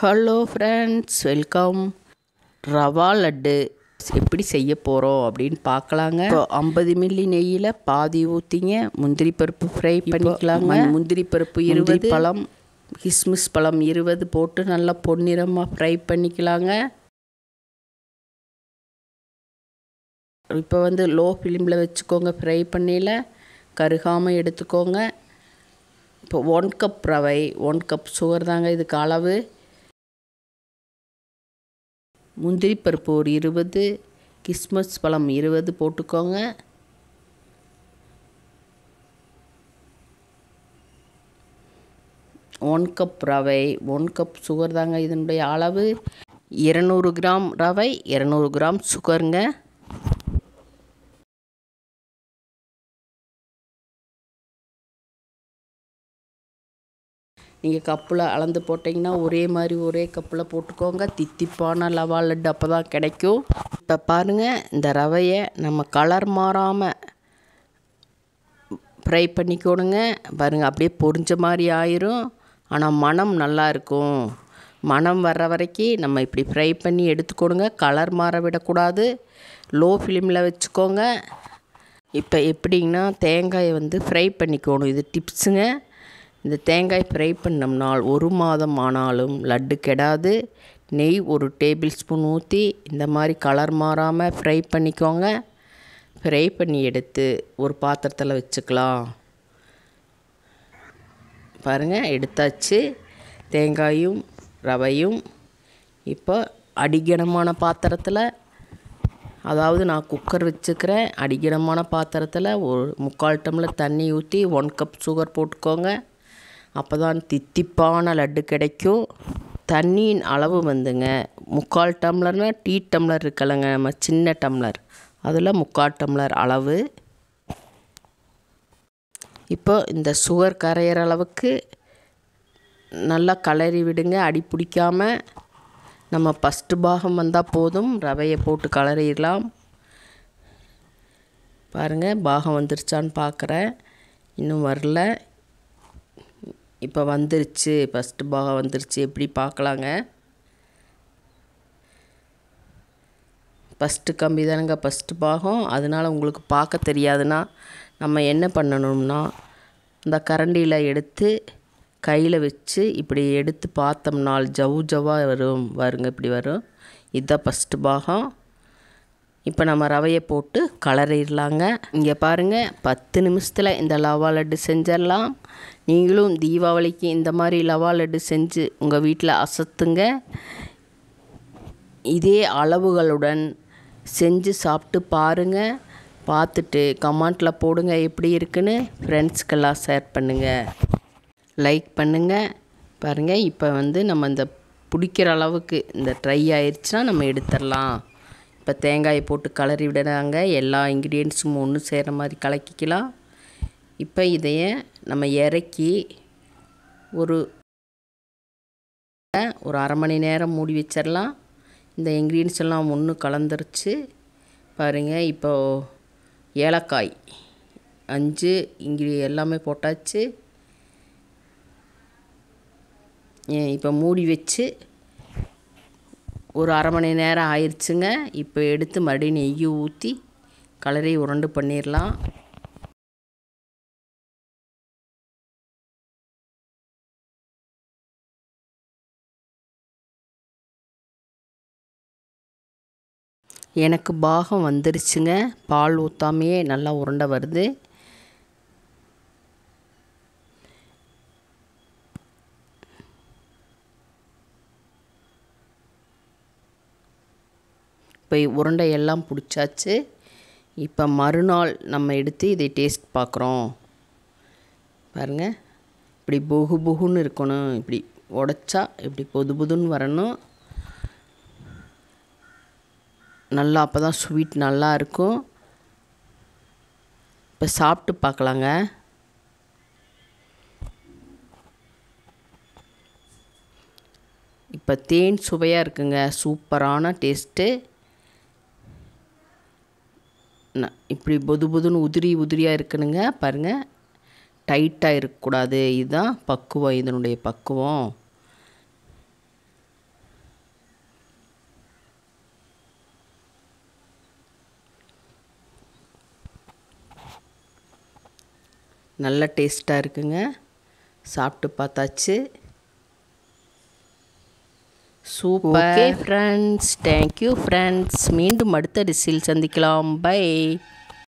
Hello friends welcome rava laddu எப்படி செய்ய போகிறோம் அப்படின்னு பார்க்கலாங்க. இப்போ ஐம்பது மில்லி நெய்யில் பாதி ஊற்றிங்க முந்திரி பருப்பு ஃப்ரை பண்ணிக்கலாங்க. முந்திரி பருப்பு இருபது. பழம் கிஸ்மிஸ் பழம் இருபது போட்டு நல்லா பொன்னிறமாக ஃப்ரை பண்ணிக்கலாங்க. இப்போ வந்து லோ ஃபிலிமில் வச்சுக்கோங்க ஃப்ரை பண்ணியில். கருகாமல் எடுத்துக்கோங்க. இப்போ ஒன் கப் ரவை ஒன் கப் சுகர் தாங்க இதுக்கு அளவு. முந்திரி பருப்பு ஒரு இருபது கிஸ்மஸ் பழம் இருபது போட்டுக்கோங்க. ஒன் கப் ரவை ஒன் கப் சுகர் தாங்க இதனுடைய அளவு. இரநூறு கிராம் ரவை இரநூறு கிராம் சுகருங்க. நீங்கள் கப்பில் அளந்து போட்டிங்கன்னா ஒரே மாதிரி ஒரே கப்பில் போட்டுக்கோங்க. தித்திப்பான லவா லட்டு அப்போ தான் கிடைக்கும். இப்போ பாருங்கள் இந்த ரவையை நம்ம கலர் மாறாமல் ஃப்ரை பண்ணிக்கணுங்க. பாருங்கள் அப்படியே பொரிஞ்ச மாதிரி ஆயிரும். ஆனால் மனம் நல்லா இருக்கும். மனம் வர்ற வரைக்கும் நம்ம இப்படி ஃப்ரை பண்ணி எடுத்துக்கணுங்க. கலர் மாற விடக்கூடாது. லோ ஃபிலிமில் வச்சுக்கோங்க. இப்போ எப்படிங்கன்னா தேங்காயை வந்து ஃப்ரை பண்ணிக்கணும். இது டிப்ஸுங்க இந்த தேங்காய் ஃப்ரை பண்ணோம்னால் ஒரு மாதம் ஆனாலும் லட்டு கெடாது. நெய் ஒரு டேபிள் ஸ்பூன் ஊற்றி இந்த மாதிரி கலர் மாறாமல் ஃப்ரை பண்ணிக்கோங்க. ஃப்ரை பண்ணி எடுத்து ஒரு பாத்திரத்தில் வச்சுக்கலாம். பாருங்கள் எடுத்தாச்சு. தேங்காயும் ரவையும். இப்போ அடிகனமான பாத்திரத்தில் அதாவது நான் குக்கர் வச்சுக்கிறேன். அடிகனமான பாத்திரத்தில் ஒரு முக்கால் டம்ளர் தண்ணி ஊற்றி ஒன் கப் சுகர் போட்டுக்கோங்க. அப்போ தான் தித்திப்பான லட்டு கிடைக்கும். தண்ணியின் அளவு வந்துங்க. முக்கால் டம்ளர்னால் டீ டம்ளர் இருக்கலைங்க. நம்ம சின்ன டம்ளர். அதில் முக்கால் டம்ளர் அளவு. இப்போ இந்த சுகர் கரையிற அளவுக்கு நல்லா கலரி விடுங்க. அடி பிடிக்காமல் நம்ம ஃபஸ்ட்டு பாகம் வந்தால் போதும். ரவையை போட்டு கலரிடலாம் பாருங்கள் பாகம் வந்துருச்சான்னு பார்க்குறேன் இன்னும் வரல. இப்போ வந்துருச்சு ஃபஸ்ட்டு பாகம் வந்துருச்சு எப்படி பார்க்கலாங்க ஃபஸ்ட்டு கம்பி தானுங்க ஃபஸ்ட்டு பாகம். அதனால் உங்களுக்கு பார்க்க தெரியாதுன்னா நம்ம என்ன பண்ணணும்னா இந்த கரண்டியில் எடுத்து கையில் வச்சு இப்படி எடுத்து பார்த்தோம்னால் ஜவு ஜவ்வாக வரும் வருங்க இப்படி வரும். இதுதான் ஃபஸ்ட்டு பாகம். இப்போ நம்ம ரவையை போட்டு கலரிடலாங்க. இங்கே பாருங்கள் பத்து நிமிஷத்தில் இந்த லவா லட்டு செஞ்சிடலாம். நீங்களும் தீபாவளிக்கு இந்த மாதிரி லவா லட்டு செஞ்சு உங்கள் வீட்டில் அசத்துங்க. இதே அளவுகளுடன் செஞ்சு சாப்பிட்டு பாருங்கள் பார்த்துட்டு கமெண்ட்டில் போடுங்க எப்படி இருக்குன்னு ஃப்ரெண்ட்ஸ்க்கெல்லாம் ஷேர் பண்ணுங்கள் லைக் பண்ணுங்கள் பாருங்கள் இப்போ வந்து நம்ம இந்த பிடிக்கிற அளவுக்கு இந்த ட்ரை ஆயிடுச்சுன்னா நம்ம எடுத்துடலாம். இப்போ தேங்காயை போட்டு கலரி விடுறாங்க. எல்லா இன்க்ரீடியன்ஸும் ஒன்று சேர்கிற மாதிரி கலக்கிக்கலாம். இப்போ இதைய நம்ம இறக்கி ஒரு ஒரு அரை மணி நேரம் மூடி வச்சிடலாம் இந்த இன்க்ரீடியன்ஸ் எல்லாம் ஒன்று கலந்துருச்சு. பாருங்கள் இப்போ ஏலக்காய் அஞ்சு இங்கிரி எல்லாமே போட்டாச்சு. இப்போ மூடி வச்சு ஒரு அரை மணி நேரம் ஆயிடுச்சுங்க இப்போ எடுத்து மறுபடியும் நெய்யை ஊற்றி கலரை உருண்டு பண்ணிடலாம் எனக்கு பாகம் வந்துருச்சுங்க. பால் ஊற்றாமையே நல்லா உருண்டை வருது. இப்போ உருண்டை எல்லாம் பிடிச்சாச்சு. இப்போ மறுநாள் நம்ம எடுத்து இதை டேஸ்ட் பார்க்குறோம். பாருங்கள் இப்படி புகு புகுன்னு இருக்கணும். இப்படி உடச்சா இப்படி பொது புதுன்னு வரணும். நல்லா அப்போ தான் ஸ்வீட் நல்லா இருக்கும். இப்போ சாப்பிட்டு பார்க்கலாங்க. இப்போ தேன் சுவையாக இருக்குங்க. சூப்பரான டேஸ்ட்டு இப்படி புது புதுன்னு உதிரி உதிரியாக இருக்கணுங்க. பாருங்கள் டைட்டாக இருக்கக்கூடாது. இதுதான் பக்குவம். இதனுடைய பக்குவம். நல்ல டேஸ்ட்டாக இருக்குங்க. சாப்பிட்டு பார்த்தாச்சு. Super okay friends thank you friends மீண்டும் அடுத்த டிஷ்ஷில் சந்திக்கலாம். பை